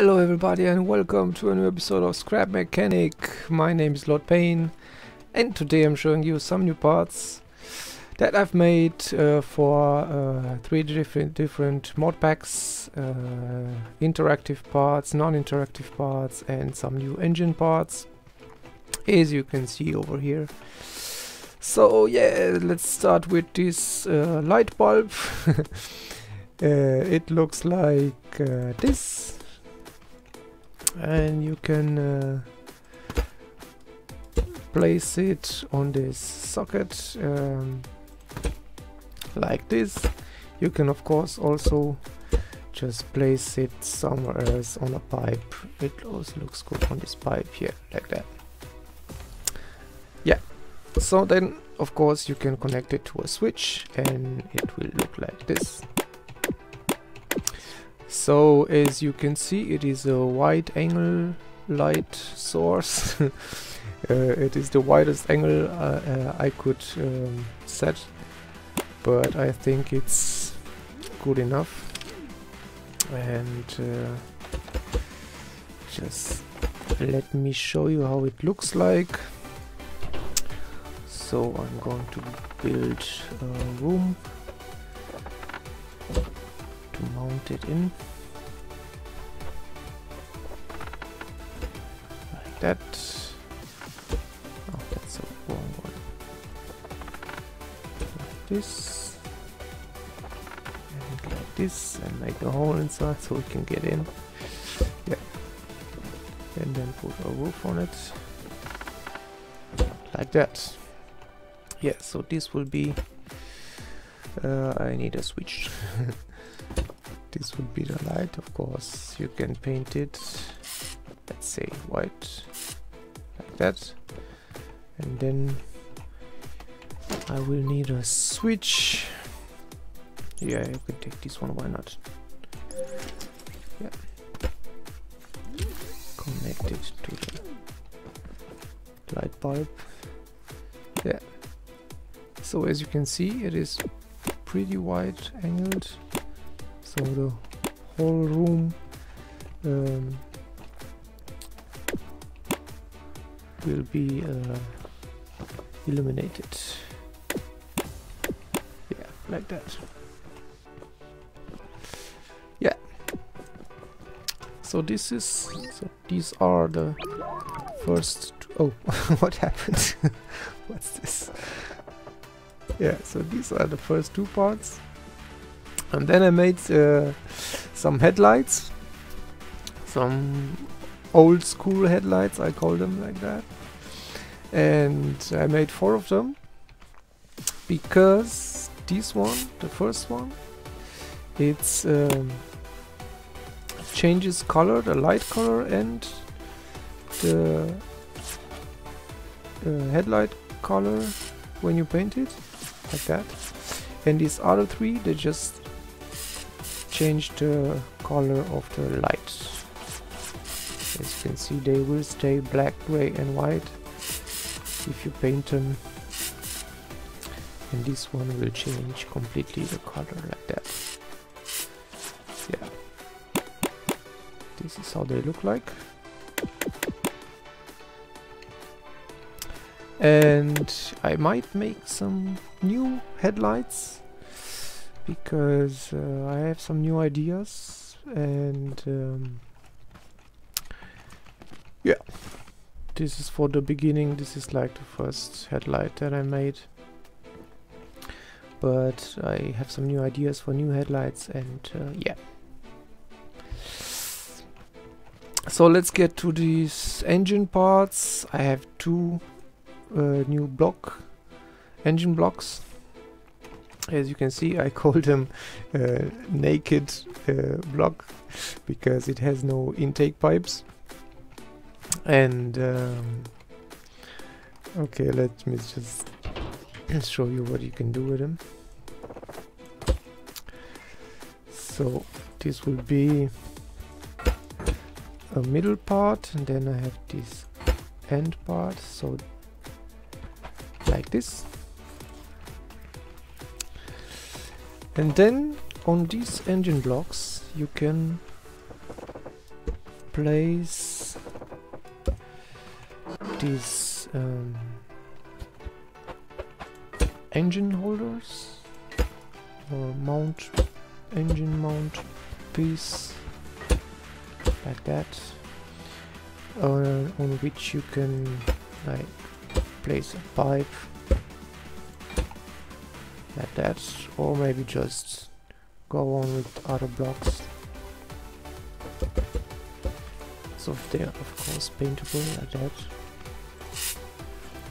Hello everybody and welcome to a new episode of Scrap Mechanic. My name is Lord Pain and today I'm showing you some new parts that I've made uh, for uh, three different different mod packs, uh, interactive parts, non-interactive parts and some new engine parts as you can see over here. So yeah, let's start with this uh, light bulb. Uh, it looks like uh, this and you can uh, place it on this socket um, like this. You can of course also just place it somewhere else on a pipe. It also looks good on this pipe here like that. Yeah. So then of course you can connect it to a switch and it will look like this so as you can see it is a wide angle light source. Uh, it is the widest angle uh, uh, I could um, set but I think it's good enough. And uh, just let me show you how it looks like. So I'm going to build a room to mount it in that. Oh that's a wrong one. Like this. And like this and make a hole inside so we can get in. Yeah. And then put a roof on it. Like that. Yeah so this will be uh, I need a switch. This would be the light of course. You can paint it let's say white like that. And then I will need a switch. Yeah you can take this one why not? Yeah. Connect it to the light bulb. Yeah. So as you can see it is pretty wide angled so the whole room um, will be uh, illuminated. Yeah like that. Yeah. So this is so these are the first oh what happened? What's this? Yeah so these are the first two parts. And then I made uh, some headlights. Some old school headlights I call them like that and I made four of them because this one the first one it's um, changes color the light color and the uh, headlight color when you paint it like that and these other three they just change the color of the lights. As you can see they will stay black, gray and white if you paint them and this one will change completely the color like that. Yeah. This is how they look like. And I might make some new headlights because uh, I have some new ideas and um, yeah. This is for the beginning. This is like the first headlight that I made. But I have some new ideas for new headlights and uh, yeah. So let's get to these engine parts. I have two uh, new block engine blocks. As you can see I call them uh, naked uh, block because it has no intake pipes and um, okay let me just show you what you can do with them so this will be a middle part and then I have this end part so like this. And then on these engine blocks you can place these um, engine holders? Or mount engine mount piece? Like that. Uh, on which you can like place a pipe? Like that. Or maybe just go on with other blocks. So they are of course paintable like that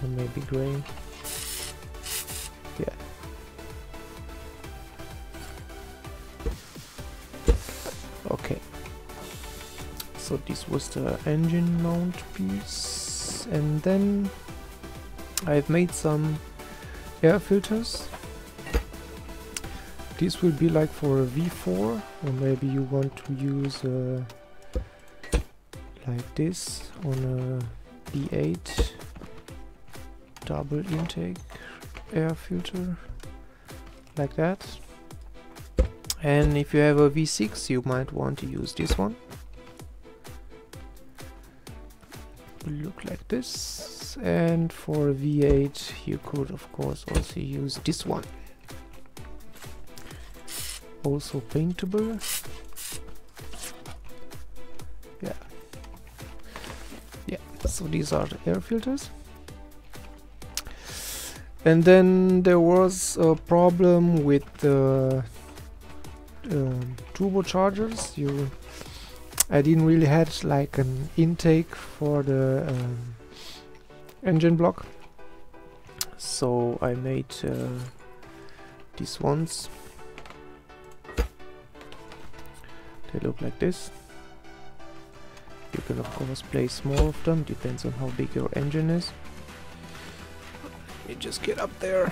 or maybe gray yeah. Okay. So this was the engine mount piece and then I've made some air filters. This will be like for a V4 or maybe you want to use uh, like this on a V8 double intake air filter like that. And if you have a V6 you might want to use this one. Look like this. And for a V8 you could of course also use this one. Also paintable. Yeah. Yeah so these are the air filters and then there was a problem with the um, turbochargers. You I didn't really had like an intake for the um, engine block. So I made uh, these ones. They look like this. You can of course place more of them. Depends on how big your engine is you just get up there.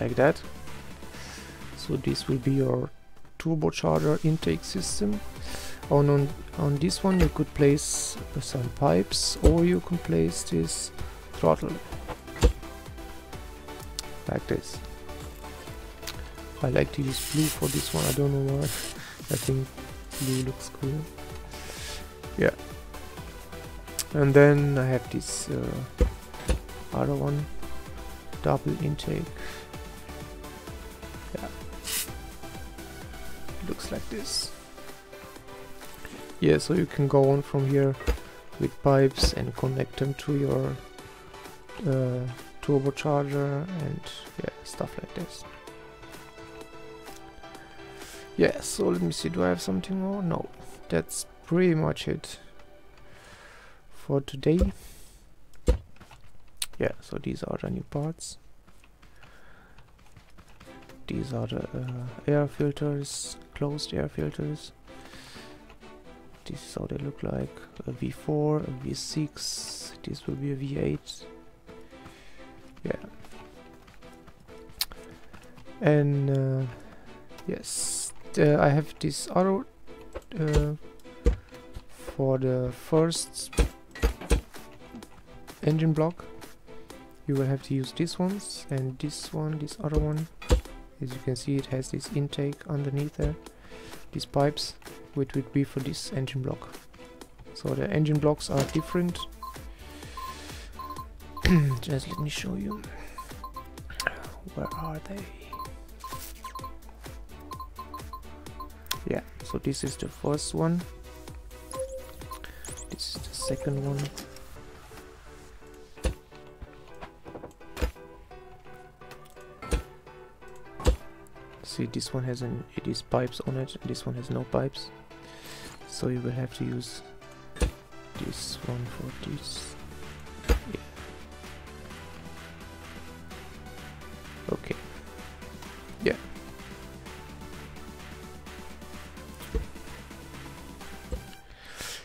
Like that. So this will be your turbocharger intake system. On, on on this one you could place some pipes or you can place this throttle. Like this. I like to use blue for this one. I don't know why. I think blue looks cool. Yeah and then I have this uh, other one. Double intake. Yeah. Looks like this. Yeah so you can go on from here with pipes and connect them to your uh, turbocharger and yeah stuff like this. Yeah so let me see. Do I have something more? No. That's pretty much it for today. Yeah so these are the new parts. These are the uh, air filters closed air filters. This is how they look like. A v4 a v6 this will be a v8 yeah. And uh, yes uh, I have this other uh, for the first engine block. You will have to use these ones and this one this other one. As you can see it has this intake underneath there these pipes which would be for this engine block. So the engine blocks are different. Just let me show you. Where are they? Yeah so this is the first one. This is the second one see this one has an it is pipes on it. This one has no pipes. So you will have to use this one for this. Yeah. okay. Yeah.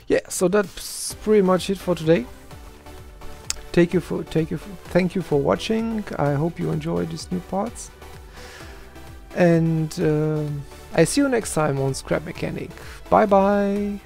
Yeah so that's pretty much it for today. Take you for take you for, thank you for watching. I hope you enjoyed these new parts and uh, I see you next time on Scrap Mechanic. Bye bye!